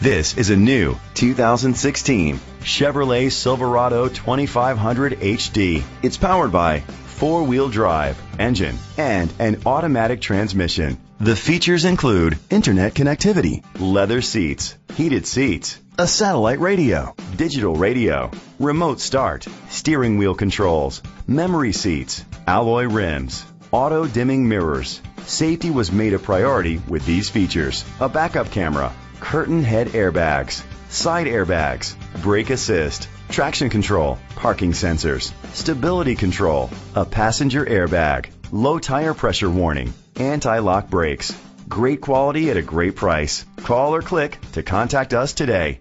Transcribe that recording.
This is a new 2016 Chevrolet Silverado 2500 HD. It's powered by four-wheel drive engine and an automatic transmission. The features include internet connectivity, leather seats, heated seats, a satellite radio, digital radio, remote start, steering wheel controls, memory seats, alloy rims, auto dimming mirrors. Safety was made a priority with these features. A backup camera, curtain head airbags, side airbags, brake assist, traction control, parking sensors, stability control, a passenger airbag, low tire pressure warning, anti-lock brakes. Great quality at a great price. Call or click to contact us today.